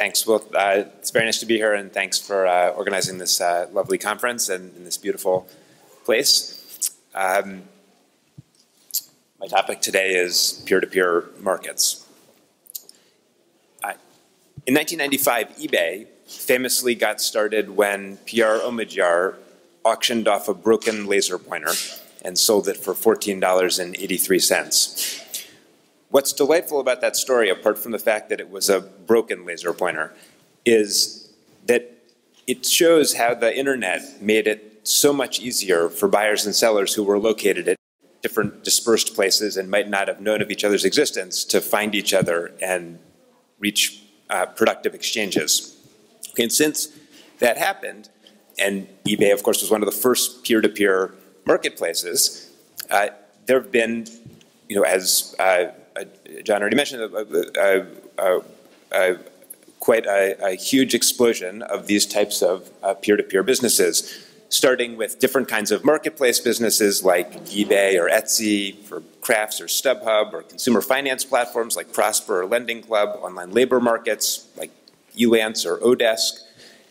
Thanks. Well, uh, it's very nice to be here, and thanks for uh, organizing this uh, lovely conference and in this beautiful place. Um, my topic today is peer-to-peer -peer markets. In 1995, eBay famously got started when Pierre Omidyar auctioned off a broken laser pointer and sold it for $14.83. What's delightful about that story, apart from the fact that it was a broken laser pointer, is that it shows how the internet made it so much easier for buyers and sellers who were located at different dispersed places and might not have known of each other's existence to find each other and reach uh, productive exchanges. And since that happened, and eBay, of course, was one of the first peer-to-peer -peer marketplaces, uh, there have been, you know, as uh, John already mentioned, quite a, a, huge explosion of these types of peer-to-peer -peer businesses, starting with different kinds of marketplace businesses like eBay or Etsy for crafts or StubHub or consumer finance platforms like Prosper or Lending Club, online labor markets like Elance or Odesk,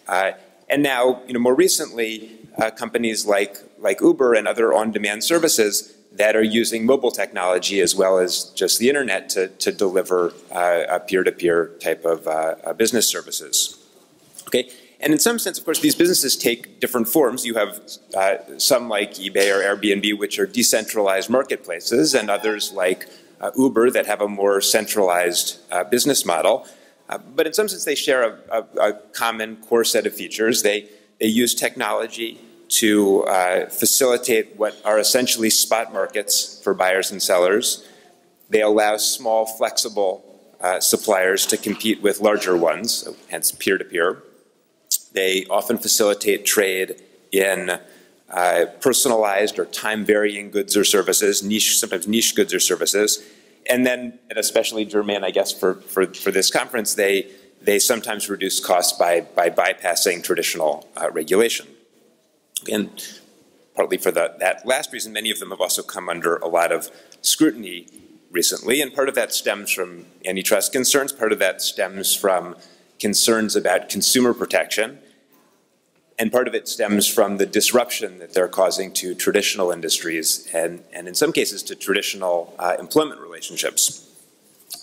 uh, and now, you know, more recently, uh, companies like, like Uber and other on-demand services that are using mobile technology as well as just the internet to, to deliver uh, a peer-to-peer type of uh, uh, business services. Okay, and in some sense, of course, these businesses take different forms. You have uh, some like eBay or Airbnb, which are decentralized marketplaces, and others like uh, Uber that have a more centralized uh, business model. but in some sense, they share a, a, a common core set of features. They, they use technology to uh, facilitate what are essentially spot markets for buyers and sellers. They allow small, flexible uh, suppliers to compete with larger ones, hence peer-to-peer. -peer. They often facilitate trade in uh, personalized or time-varying goods or services, niche, sometimes niche goods or services. And then, and especially germane, I guess, for, for, for this conference, they, they sometimes reduce costs by, by bypassing traditional uh, regulation. And partly for that last reason, many of them have also come under a lot of scrutiny recently, and part of that stems from antitrust concerns, part of that stems from concerns about consumer protection, and part of it stems from the disruption that they're causing to traditional industries and, and in some cases to traditional uh, employment relationships.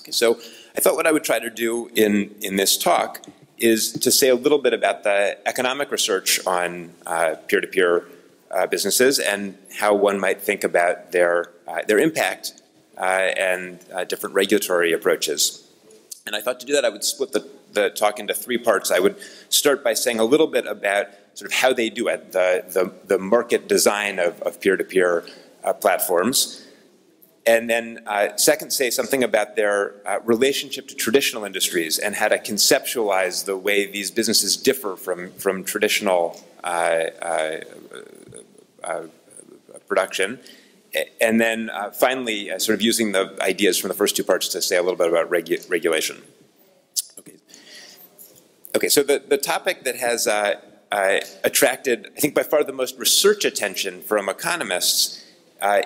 Okay, so I thought what I would try to do in, in this talk is to say a little bit about the economic research on uh, peer-to-peer -peer, uh, businesses and how one might think about their, uh, their impact uh, and uh, different regulatory approaches. And I thought to do that I would split the, the talk into three parts. I would start by saying a little bit about sort of how they do it, the, the, the market design of peer-to-peer -peer, platforms and then uh, second say something about their uh, relationship to traditional industries and how to conceptualize the way these businesses differ from, from traditional uh, uh, uh production. And then uh, finally, sort of using the ideas from the first two parts to say a little bit about regu regulation. Okay. okay, so the, the topic that has attracted, I think by far the most research attention from economists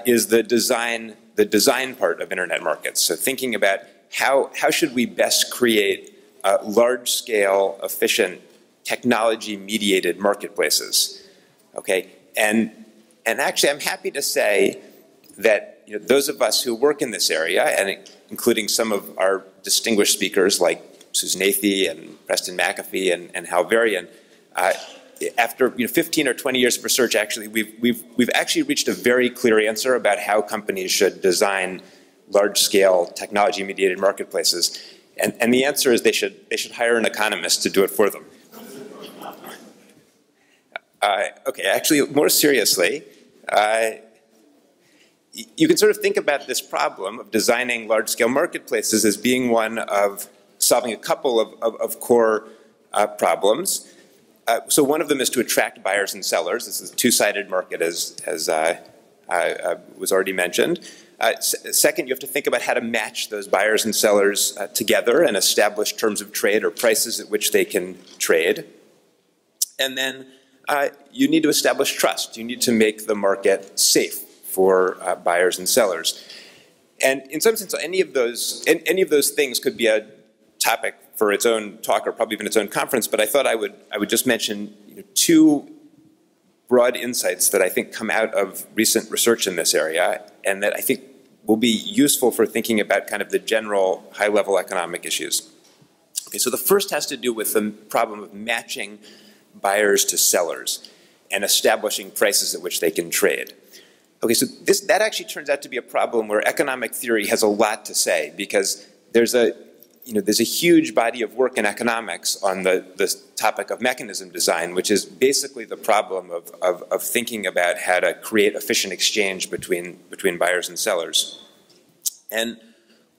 is the design the design part of internet markets. So thinking about how, how should we best create uh, large-scale, efficient, technology-mediated marketplaces, okay? And, and actually, I'm happy to say that you know, those of us who work in this area, and including some of our distinguished speakers like Susan Athey and Preston McAfee and, and Hal Varian, uh, after you know, 15 or 20 years of research, actually, we've, we've, we've actually reached a very clear answer about how companies should design large-scale technology-mediated marketplaces. And, and the answer is they should, they should hire an economist to do it for them. Uh, okay, actually, more seriously, uh, you can sort of think about this problem of designing large-scale marketplaces as being one of solving a couple of, of, of core uh, problems. Uh, so one of them is to attract buyers and sellers. This is a two-sided market, as, as uh, uh, uh was already mentioned. Uh, second, you have to think about how to match those buyers and sellers together and establish terms of trade or prices at which they can trade. And then you need to establish trust. You need to make the market safe for buyers and sellers. And in some sense, any of those any of those things could be a topic for its own talk or probably even its own conference, but I thought I would, I would just mention you know, two broad insights that I think come out of recent research in this area and that I think will be useful for thinking about kind of the general high-level economic issues. Okay, so the first has to do with the problem of matching buyers to sellers and establishing prices at which they can trade. Okay, so this, that actually turns out to be a problem where economic theory has a lot to say because there's a, you know, there's a huge body of work in economics on the, the topic of mechanism design, which is basically the problem of, of, of thinking about how to create efficient exchange between, between buyers and sellers. And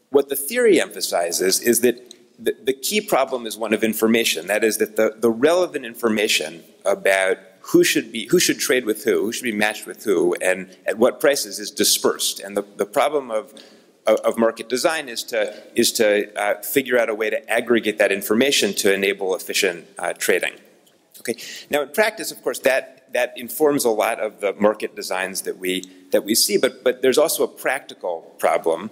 what the theory emphasizes is that the, the key problem is one of information. That is that the, the relevant information about who should be who should trade with who, who should be matched with who, and at what prices is dispersed. And the, the problem of of market design is to, is to uh, figure out a way to aggregate that information to enable efficient uh, trading. Okay. Now, in practice, of course, that, that informs a lot of the market designs that we, that we see, but, but there's also a practical problem,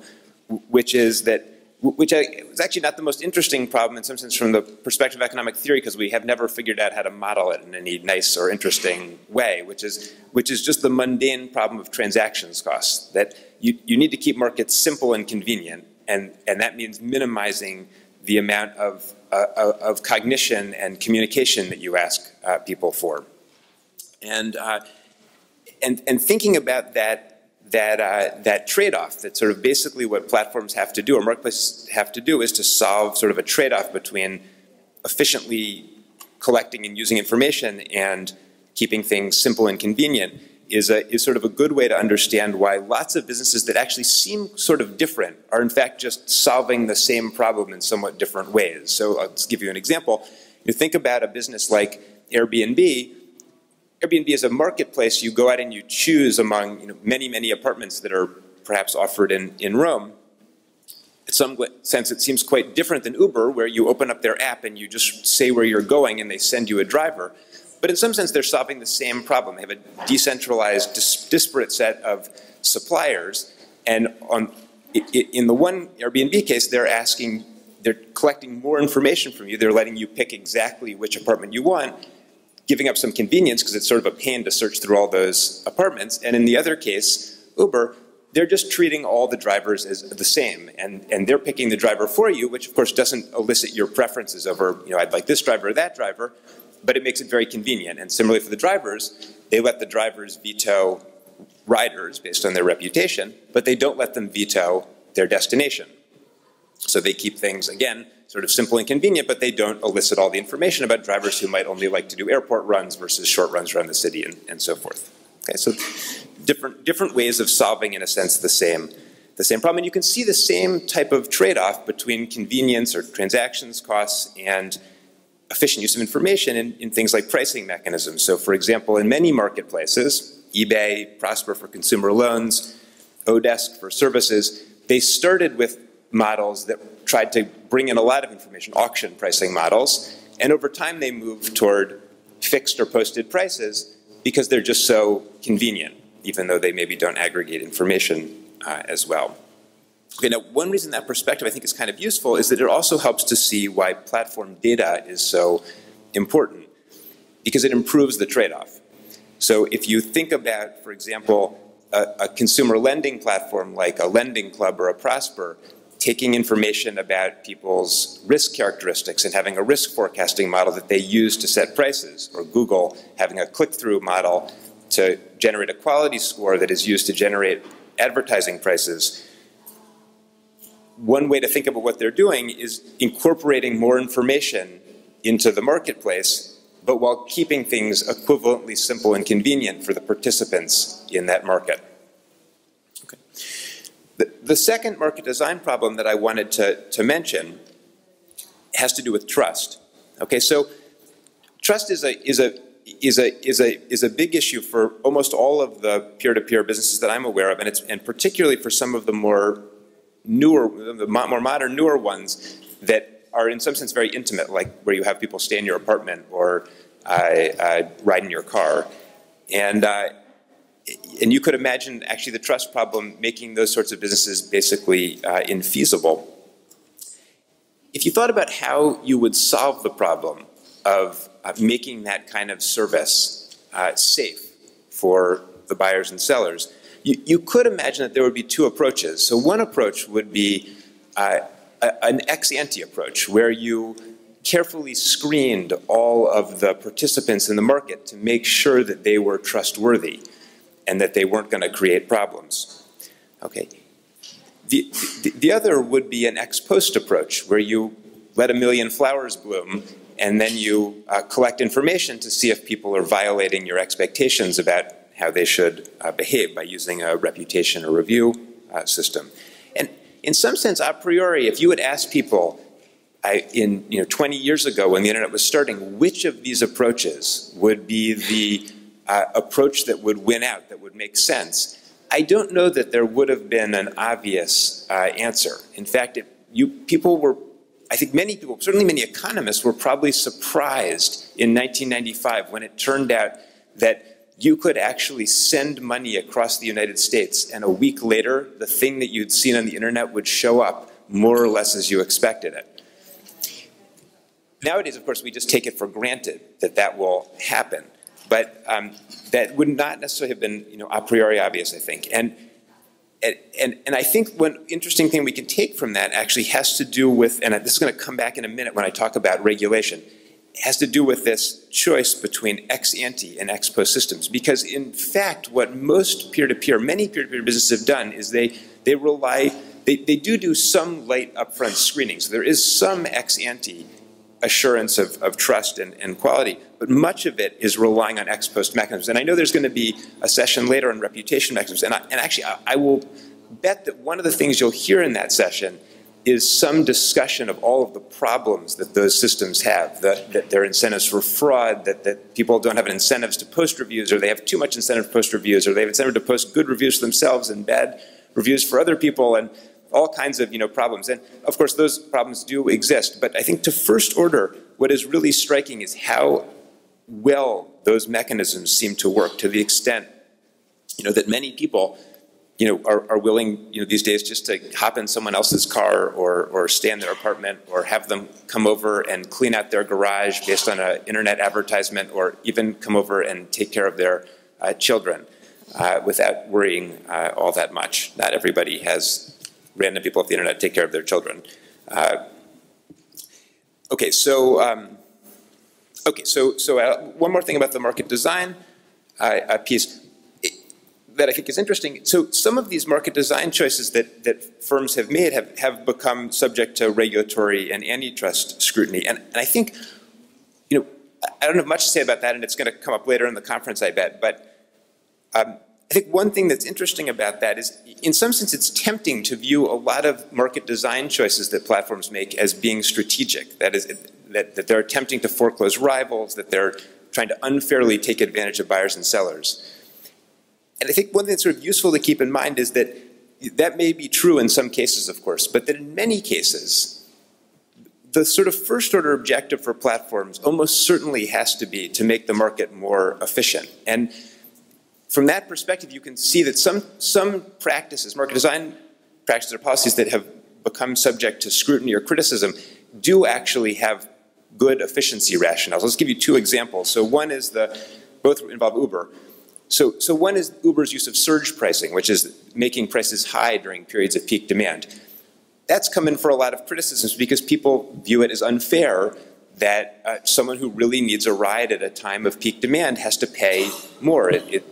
which is that which is actually not the most interesting problem in some sense from the perspective of economic theory because we have never figured out how to model it in any nice or interesting way, which is, which is just the mundane problem of transactions costs, that you, you need to keep markets simple and convenient, and, and that means minimizing the amount of, uh, of cognition and communication that you ask uh, people for. And, uh, and, and thinking about that that, uh, that trade-off, that sort of basically what platforms have to do or marketplaces have to do is to solve sort of a trade-off between efficiently collecting and using information and keeping things simple and convenient is, a, is sort of a good way to understand why lots of businesses that actually seem sort of different are in fact just solving the same problem in somewhat different ways. So I'll just give you an example. You think about a business like Airbnb, Airbnb is a marketplace. You go out and you choose among you know, many, many apartments that are perhaps offered in, in Rome. In some sense, it seems quite different than Uber, where you open up their app and you just say where you're going and they send you a driver. But in some sense, they're solving the same problem. They have a decentralized, dis disparate set of suppliers. And on, in the one Airbnb case, they're asking, they're collecting more information from you. They're letting you pick exactly which apartment you want giving up some convenience because it's sort of a pain to search through all those apartments. And in the other case, Uber, they're just treating all the drivers as the same. And, and they're picking the driver for you, which of course doesn't elicit your preferences over, you know, I'd like this driver or that driver, but it makes it very convenient. And similarly for the drivers, they let the drivers veto riders based on their reputation, but they don't let them veto their destination. So they keep things, again, sort of simple and convenient, but they don't elicit all the information about drivers who might only like to do airport runs versus short runs around the city and, and so forth. Okay, so different, different ways of solving, in a sense, the same, the same problem. And you can see the same type of trade-off between convenience or transactions costs and efficient use of information in, in things like pricing mechanisms. So for example, in many marketplaces, eBay, Prosper for consumer loans, Odesk for services, they started with models that tried to bring in a lot of information, auction pricing models, and over time they moved toward fixed or posted prices because they're just so convenient, even though they maybe don't aggregate information uh, as well. Okay, now one reason that perspective I think is kind of useful is that it also helps to see why platform data is so important, because it improves the trade-off. So if you think about, for example, a, a, consumer lending platform like a Lending Club or a Prosper, taking information about people's risk characteristics and having a risk forecasting model that they use to set prices, or Google having a click-through model to generate a quality score that is used to generate advertising prices. One way to think about what they're doing is incorporating more information into the marketplace, but while keeping things equivalently simple and convenient for the participants in that market. The, the second market design problem that I wanted to, to mention has to do with trust. Okay, so trust is a, is a, is a, is a, is a big issue for almost all of the peer-to-peer -peer businesses that I'm aware of, and, it's, and particularly for some of the more newer, the more modern, newer ones that are in some sense very intimate, like where you have people stay in your apartment or uh, uh, ride in your car. And uh, and you could imagine actually the trust problem making those sorts of businesses basically uh, infeasible. if you thought about how you would solve the problem of uh, making that kind of service uh, safe for the buyers and sellers, you, you, could imagine that there would be two approaches. So one approach would be uh, a, an ex ante approach, where you carefully screened all of the participants in the market to make sure that they were trustworthy and that they weren't going to create problems. Okay. The, the, the, other would be an ex post approach, where you let a million flowers bloom and then you uh, collect information to see if people are violating your expectations about how they should uh, behave by using a reputation or review uh, system. And in some sense, a priori, if you had asked people I, in you know 20 years ago when the internet was starting, which of these approaches would be the uh, approach that would win out, that would make sense? I don't know that there would have been an obvious uh, answer. In fact, it, you, people were, I think many people, certainly many economists, were probably surprised in 1995 when it turned out that you could actually send money across the United States, and a week later, the thing that you'd seen on the internet would show up more or less as you expected it. Nowadays, of course, we just take it for granted that that will happen. But um, that would not necessarily have been, you know, a priori obvious, I think. And, and, and I think one interesting thing we can take from that actually has to do with, and this is going to come back in a minute when I talk about regulation, has to do with this choice between ex ante and ex post systems. Because in fact, what most peer-to-peer, many peer-to-peer businesses have done is they, they rely, they, they do do some light upfront screening. So there is some ex ante assurance of, of trust and, and, quality, but much of it is relying on ex post mechanisms. And I know there's going to be a session later on reputation mechanisms, and, I, and actually I, I, will bet that one of the things you'll hear in that session is some discussion of all of the problems that those systems have, that, that there are incentives for fraud, that, that people don't have incentives to post reviews, or they have too much incentive to post reviews, or they have incentive to post good reviews for themselves and bad reviews for other people, and all kinds of you know problems. And of course, those problems do exist. But I think to first order, what is really striking is how well those mechanisms seem to work to the extent you know that many people you know are, are willing you know these days just to hop in someone else's car or or stay in their apartment or have them come over and clean out their garage based on an internet advertisement or even come over and take care of their uh, children uh, without worrying uh, all that much. Not everybody has random people off the internet take care of their children. Uh, okay, so um, okay, so so uh, one more thing about the market design uh, piece that I think is interesting. So some of these market design choices that, that firms have made have, have become subject to regulatory and antitrust scrutiny. And, and I think, you know, I don't have much to say about that, and it's going to come up later in the conference, I bet. But um, I think one thing that's interesting about that is, in some sense, it's tempting to view a lot of market design choices that platforms make as being strategic. That is, that, that they're attempting to foreclose rivals, that they're trying to unfairly take advantage of buyers and sellers. And I think one thing that's sort of useful to keep in mind is that that may be true in some cases, of course, but that in many cases, the sort of first order objective for platforms almost certainly has to be to make the market more efficient. And from that perspective, you can see that some, some practices, market design practices or policies that have become subject to scrutiny or criticism do actually have good efficiency rationales. Let's give you two examples. So one is the, both involve Uber. So, so one is Uber's use of surge pricing, which is making prices high during periods of peak demand. That's come in for a lot of criticisms because people view it as unfair that uh, someone who really needs a ride at a time of peak demand has to pay more. It, it,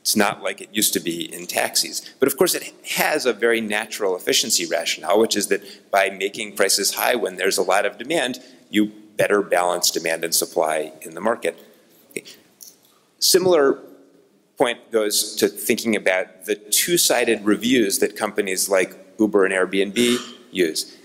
it's not like it used to be in taxis. But of course, it has a very natural efficiency rationale, which is that by making prices high when there's a lot of demand, you better balance demand and supply in the market. Similar point goes to thinking about the two-sided reviews that companies like Uber and Airbnb use.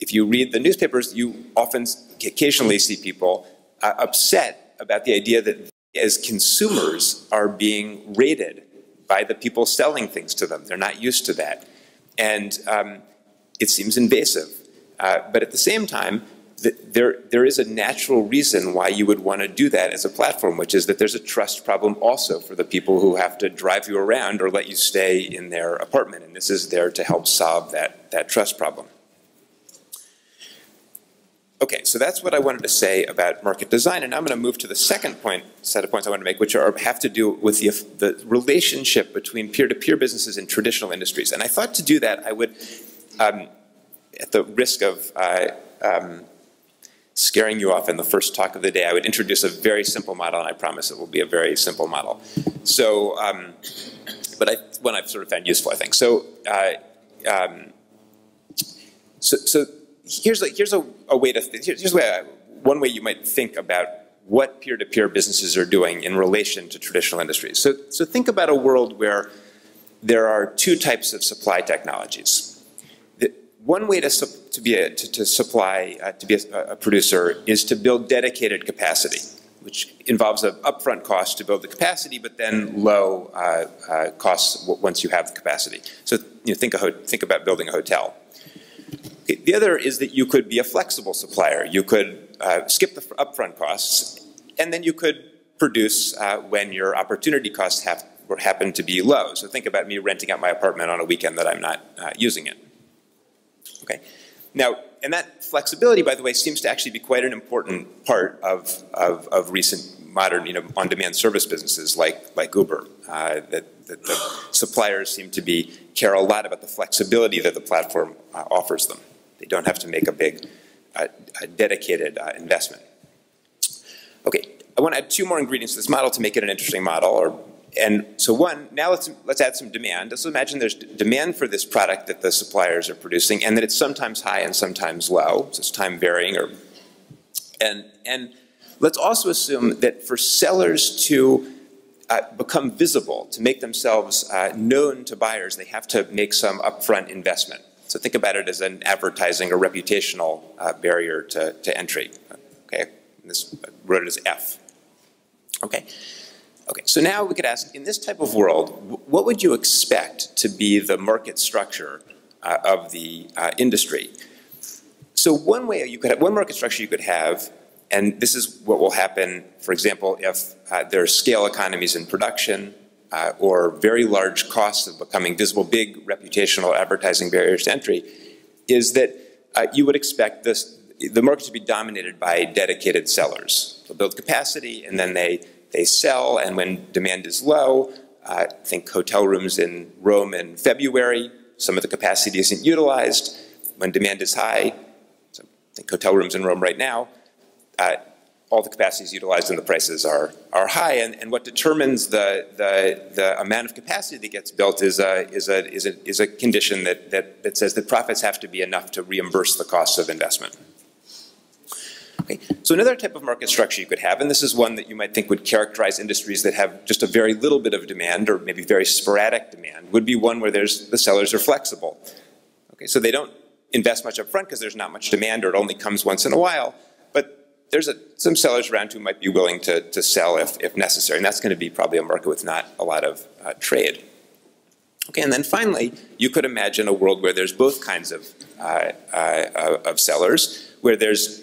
If you read the newspapers, you often occasionally see people uh, upset about the idea that as consumers are being rated by the people selling things to them. They're not used to that. And um, it seems invasive. Uh, but at the same time, there, there is a natural reason why you would want to do that as a platform, which is that there's a trust problem also for the people who have to drive you around or let you stay in their apartment. And this is there to help solve that, that trust problem. okay, so that's what I wanted to say about market design, and I'm going to move to the second point, set of points I want to make, which are, have to do with the, the relationship between peer-to-peer businesses and traditional industries. And I thought to do that, I would, um, at the risk of uh, um, scaring you off in the first talk of the day, I would introduce a very simple model, and I promise it will be a very simple model. So, um, but I, one I've sort of found useful, I think. So, uh, um, so, so here's a, here's a, a way to here's way I, one way you might think about what peer-to-peer businesses are doing in relation to traditional industries. So, so think about a world where there are two types of supply technologies. One way to, to be a, to, to supply uh, to be a, a, producer is to build dedicated capacity, which involves an upfront cost to build the capacity, but then low uh, uh, costs once you have the capacity. So you know, think, think about building a hotel. The other is that you could be a flexible supplier. You could uh, skip the upfront costs, and then you could produce uh, when your opportunity costs have, happen to be low. So think about me renting out my apartment on a weekend that I'm not uh, using it. Okay. Now, and that flexibility, by the way, seems to actually be quite an important part of, of, of recent modern, you know, on-demand service businesses like, like Uber. Uh, that, that, the suppliers seem to be care a lot about the flexibility that the platform uh, offers them. They don't have to make a big, uh, a dedicated uh, investment. Okay, I want to add two more ingredients to this model to make it an interesting model. Or, and so one, now let's, let's add some demand. Let's imagine there's demand for this product that the suppliers are producing and that it's sometimes high and sometimes low. So it's time varying or, and, and let's also assume that for sellers to uh, become visible, to make themselves uh, known to buyers, they have to make some upfront investment. So think about it as an advertising or reputational uh, barrier to, to entry. Okay, this I wrote it as F. Okay. Okay, so now we could ask, in this type of world, what would you expect to be the market structure uh, of the uh, industry? So one way you could have, one market structure you could have, and this is what will happen, for example, if uh, there are scale economies in production, uh, or very large costs of becoming visible, big reputational advertising barriers to entry, is that uh, you would expect this, the market to be dominated by dedicated sellers. They'll build capacity and then they, they sell, and when demand is low, uh, think hotel rooms in Rome in February, some of the capacity isn't utilized. When demand is high, so think hotel rooms in Rome right now, uh, all the capacity is utilized and the prices are, are high. And, and what determines the, the, the amount of capacity that gets built is a, is a, is a, is a condition that, that, that says that profits have to be enough to reimburse the costs of investment. Okay. So another type of market structure you could have, and this is one that you might think would characterize industries that have just a very little bit of demand or maybe very sporadic demand, would be one where there's, the sellers are flexible. Okay, so they don't invest much up front because there's not much demand or it only comes once in a while but there's a, some sellers around who might be willing to, to sell if, if necessary, and that's going to be probably a market with not a lot of uh, trade. Okay, and then finally, you could imagine a world where there's both kinds of, uh, uh, of sellers, where there's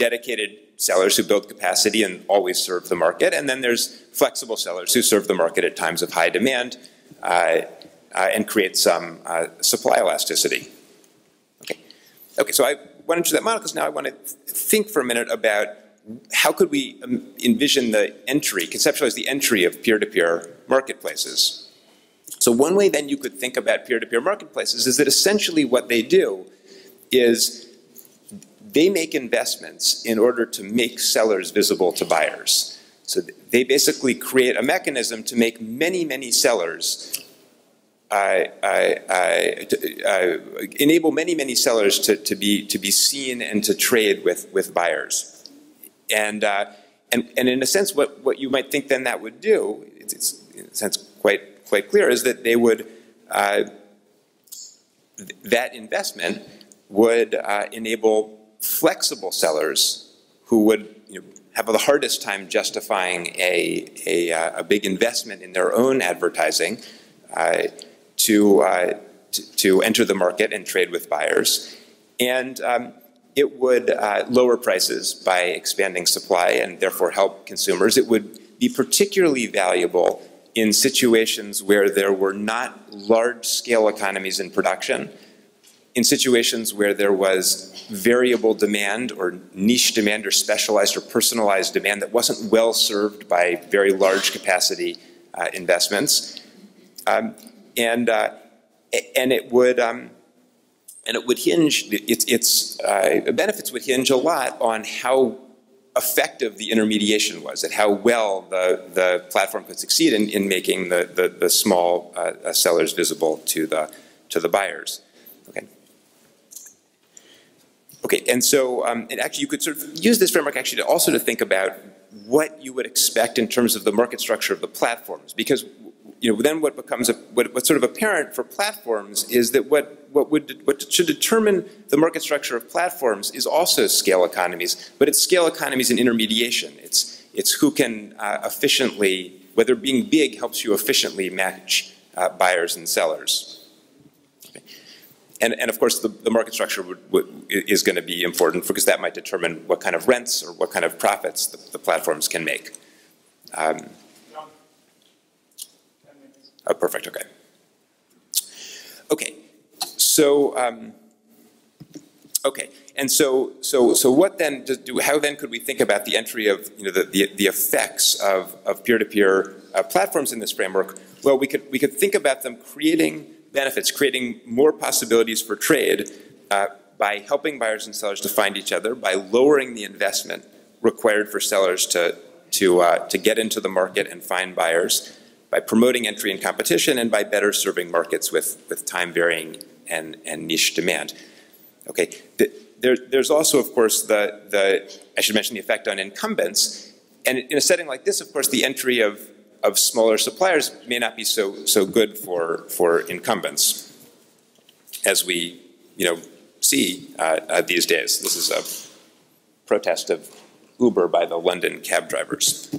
dedicated sellers who build capacity and always serve the market, and then there's flexible sellers who serve the market at times of high demand uh, uh, and create some uh, supply elasticity. Okay, okay, so I went into that model because now I want to think for a minute about how could we um, envision the entry, conceptualize the entry of peer-to-peer -peer marketplaces. So one way then you could think about peer-to-peer -peer marketplaces is that essentially what they do is they make investments in order to make sellers visible to buyers. So they basically create a mechanism to make many, many sellers I, I, enable many, many sellers to, to, be, to be seen and to trade with, with buyers. And, uh, and, and in a sense, what, what you might think then that would do, it's, it's in a sense quite, quite clear, is that they would, uh, th that investment would uh, enable flexible sellers who would you know, have the hardest time justifying a, a, uh, a, big investment in their own advertising uh, to, uh, to, to, enter the market and trade with buyers. And um, it would uh, lower prices by expanding supply and therefore help consumers. It would be particularly valuable in situations where there were not large-scale economies in production, in situations where there was variable demand or niche demand or specialized or personalized demand that wasn't well served by very large capacity uh, investments. Um, and, uh, and it would, um, and it would hinge, its, its uh, benefits would hinge a lot on how effective the intermediation was and how well the, the platform could succeed in, in making the, the, the small uh, uh sellers visible to the, to the buyers. Okay. Okay, and so um, and actually you could sort of use this framework actually to also to think about what you would expect in terms of the market structure of the platforms because you know then what becomes a, what, what's sort of apparent for platforms is that what what would what should determine the market structure of platforms is also scale economies, but it's scale economies and intermediation. It's it's who can uh, efficiently whether being big helps you efficiently match uh, buyers and sellers and, and of course, the, the market structure would, would, is going to be important because that might determine what kind of rents or what kind of profits the, the platforms can make. Um, oh, perfect. Okay. Okay. So, um, okay. And so, so, so what then do, how then could we think about the entry of, you know, the, the, the effects of, of peer-to-peer -peer, uh, platforms in this framework? Well, we could, we could think about them creating benefits, creating more possibilities for trade uh, by helping buyers and sellers to find each other, by lowering the investment required for sellers to, to, uh, to get into the market and find buyers, by promoting entry and competition, and by better serving markets with, with time varying and, and niche demand. Okay, the, there, there's also, of course, the, the, I should mention the effect on incumbents. And in a setting like this, of course, the entry of of smaller suppliers may not be so, so good for, for incumbents, as we you know, see uh, uh, these days. This is a protest of Uber by the London cab drivers.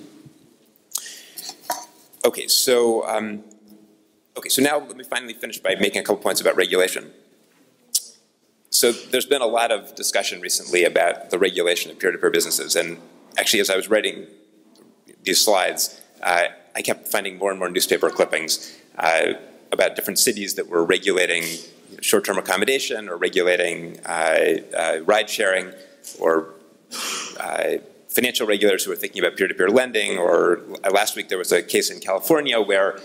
Okay, so um, okay, so now let me finally finish by making a couple points about regulation. So there's been a lot of discussion recently about the regulation of peer-to-peer -peer businesses, and actually, as I was writing these slides, uh, I kept finding more and more newspaper clippings uh, about different cities that were regulating short-term accommodation or regulating uh, uh, ride sharing or uh, financial regulators who were thinking about peer-to-peer -peer lending or uh, last week there was a case in California where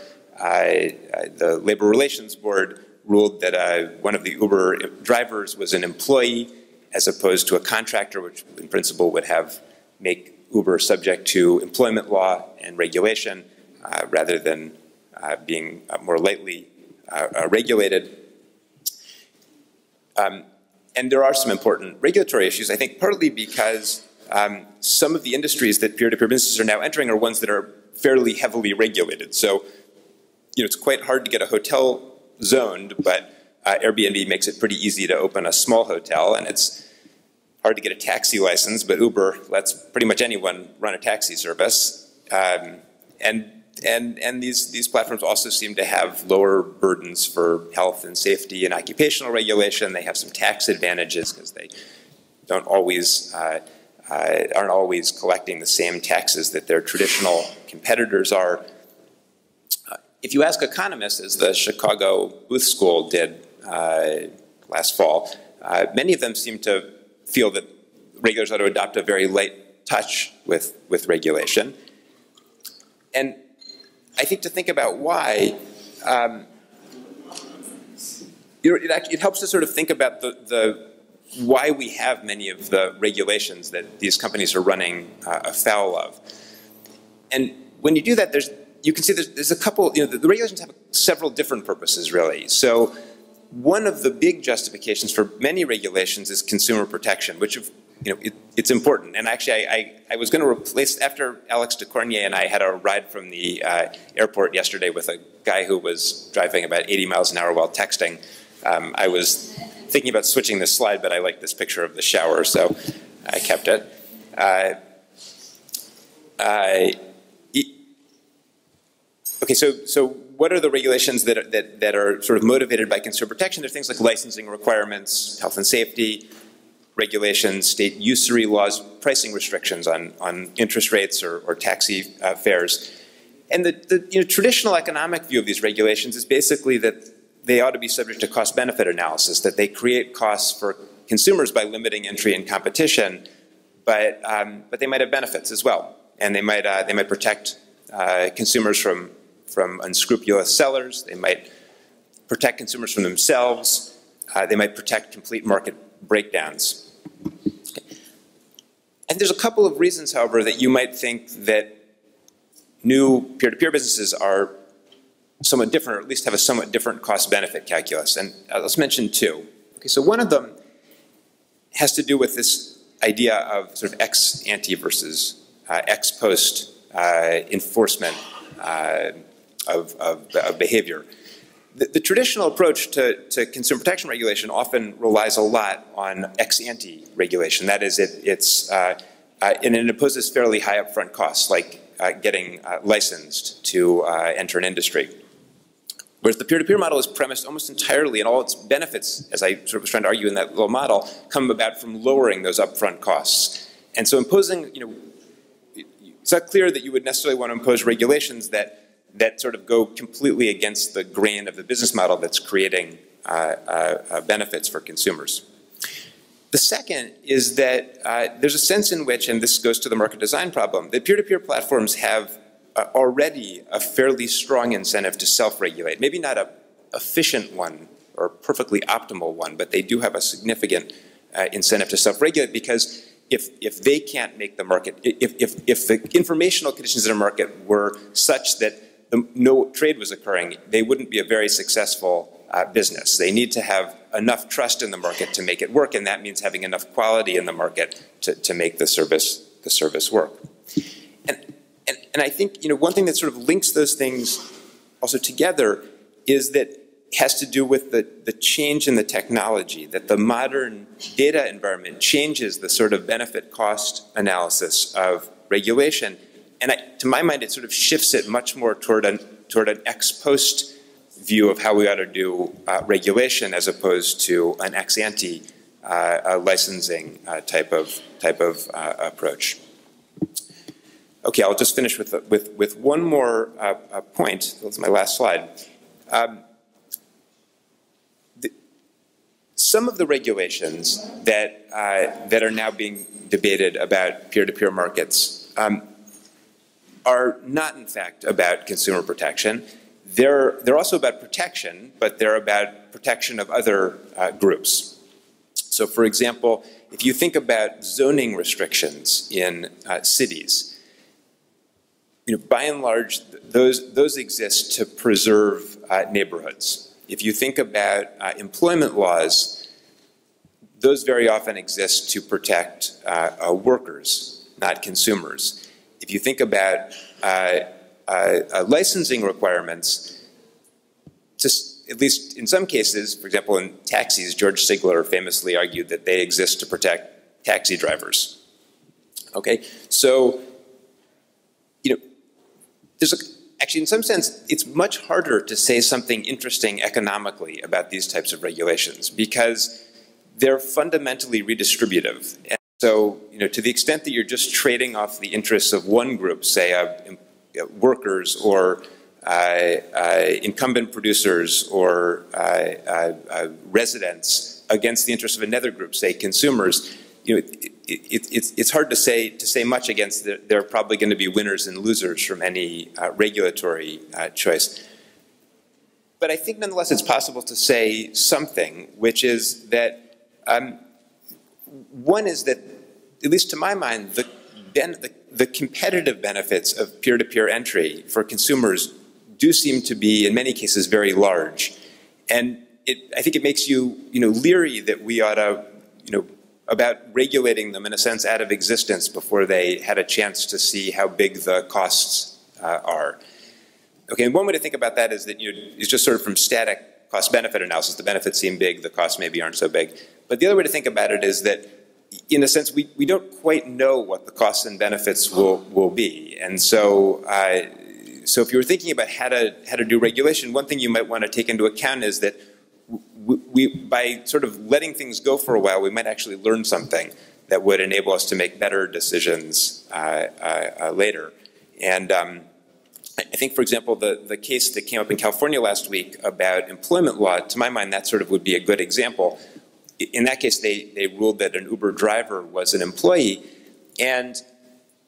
the Labor Relations Board ruled that one of the Uber drivers was an employee as opposed to a contractor, which in principle would have make Uber subject to employment law and regulation. Uh, rather than uh, being uh, more lightly regulated. Um, and there are some important regulatory issues, I think partly because um, some of the industries that peer-to-peer -peer businesses are now entering are ones that are fairly heavily regulated. So, you know, it's quite hard to get a hotel zoned, but uh, Airbnb makes it pretty easy to open a small hotel, and it's hard to get a taxi license, but Uber lets pretty much anyone run a taxi service. Um, and and, and these, these platforms also seem to have lower burdens for health and safety and occupational regulation. They have some tax advantages because they don't always, uh, uh, aren't always collecting the same taxes that their traditional competitors are. Uh, if you ask economists, as the Chicago Booth School did uh, last fall, uh, many of them seem to feel that regulators ought to adopt a very light touch with, with regulation. And I think to think about why, um, you know, it, actually, it helps to sort of think about the, the why we have many of the regulations that these companies are running uh, afoul of. And when you do that, there's you can see there's, there's a couple, you know, the, the regulations have several different purposes really. So one of the big justifications for many regulations is consumer protection, which you know, it, it's important. And actually, I, I, I was going to replace, after Alex de Cornière and I had a ride from the uh, airport yesterday with a guy who was driving about 80 miles an hour while texting, um, I was thinking about switching this slide, but I like this picture of the shower, so I kept it. Uh, uh, okay, so, so what are the regulations that are, that, that are sort of motivated by consumer protection? There are things like licensing requirements, health and safety, regulations, state usury laws, pricing restrictions on, on interest rates or, or taxi uh, fares. And the, the you know, traditional economic view of these regulations is basically that they ought to be subject to cost benefit analysis, that they create costs for consumers by limiting entry and competition, but, um, but they might have benefits as well. And they might, uh, they might protect uh, consumers from, from unscrupulous sellers, they might protect consumers from themselves, uh, they might protect complete market breakdowns. And there's a couple of reasons, however, that you might think that new peer-to-peer -peer businesses are somewhat different, or at least have a somewhat different cost-benefit calculus. And uh, let's mention two. Okay, so one of them has to do with this idea of sort of ex ante versus uh, ex post uh, enforcement uh, of, of, of, behavior. The, the traditional approach to, to, consumer protection regulation often relies a lot on ex ante regulation. That is, it, it's uh, uh, and it imposes fairly high upfront costs, like getting licensed to enter an industry. Whereas the peer-to-peer -peer model is premised almost entirely, and all its benefits, as I sort of was trying to argue in that little model, come about from lowering those upfront costs. And so imposing, you know, it's not clear that you would necessarily want to impose regulations that that sort of go completely against the grain of the business model that's creating uh, uh, uh benefits for consumers. The second is that uh, there's a sense in which, and this goes to the market design problem, that peer-to-peer -peer platforms have uh, already a fairly strong incentive to self-regulate. Maybe not a efficient one or perfectly optimal one, but they do have a significant uh, incentive to self-regulate because if, if they can't make the market, if, if, if the informational conditions in a market were such that the, no trade was occurring, they wouldn't be a very successful uh, business. They need to have enough trust in the market to make it work, and that means having enough quality in the market to, to make the service, the service work. And and, and I think you know one thing that sort of links those things also together is that has to do with the, the change in the technology, that the modern data environment changes the sort of benefit cost analysis of regulation. And I, to my mind, it sort of shifts it much more toward an, toward an ex post view of how we ought to do uh, regulation as opposed to an ex ante uh, licensing uh, type of, type of uh, approach. Okay, I'll just finish with, with, with one more uh, point. That's my last slide. Um, the, some of the regulations that, that are now being debated about peer-to-peer -peer markets um, are not, in fact, about consumer protection. They're, they're also about protection, but they're about protection of other uh, groups. So, for example, if you think about zoning restrictions in uh, cities, you know, by and large, those, those exist to preserve uh, neighborhoods. If you think about uh, employment laws, those very often exist to protect uh, uh workers, not consumers. If you think about uh, uh, licensing requirements, just at least in some cases, for example, in taxis, George Stigler famously argued that they exist to protect taxi drivers. Okay, so you know, there's a, actually, in some sense, it's much harder to say something interesting economically about these types of regulations because they're fundamentally redistributive. So, you know, to the extent that you're just trading off the interests of one group, say uh, workers or uh, uh, incumbent producers or uh, uh, uh, residents against the interests of another group, say consumers, you know, it, it, it's, it's hard to say, to say much against, the, there are probably going to be winners and losers from any uh, regulatory uh, choice. But I think nonetheless it's possible to say something, which is that um, one is that, at least to my mind, the, the, the competitive benefits of peer-to-peer -peer entry for consumers do seem to be, in many cases, very large. And it, I think it makes you, you know, leery that we ought to, you know, about regulating them in a sense out of existence before they had a chance to see how big the costs uh, are. Okay, and one way to think about that is that you know, it's just sort of from static cost benefit analysis. The benefits seem big, the costs maybe aren't so big. But the other way to think about it is that in a sense, we, we don't quite know what the costs and benefits will, will be. And so, uh, so if you were thinking about how to, how to do regulation, one thing you might want to take into account is that we, by sort of letting things go for a while, we might actually learn something that would enable us to make better decisions uh, uh, uh later. And, um, I I think, for example, the, the case that came up in California last week about employment law, to my mind, that sort of would be a good example. In that case, they, they ruled that an Uber driver was an employee, and,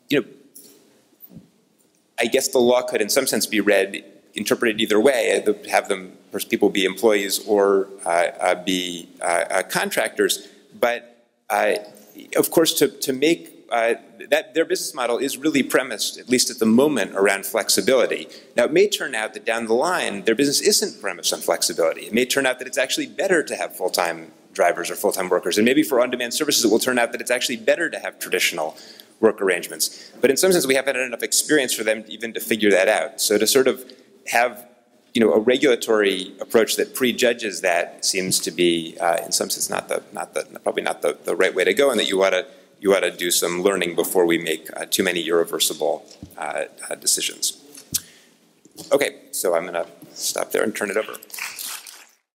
you know, I guess the law could in some sense be read, interpreted either way, uh, have them, first people be employees or uh, uh, be uh, uh, contractors. But uh, of course, to, to make that their business model is really premised, at least at the moment, around flexibility. Now, it may turn out that down the line, their business isn't premised on flexibility. It may turn out that it's actually better to have full-time drivers or full-time workers. And maybe for on-demand services, it will turn out that it's actually better to have traditional work arrangements. But in some sense, we haven't had enough experience for them even to figure that out. So to sort of have you know, a regulatory approach that prejudges that seems to be, uh, in some sense, not the, not the, probably not the, the right way to go, and that you ought to, you ought to do some learning before we make uh, too many irreversible uh, uh, decisions. Okay, so I'm going to stop there and turn it over.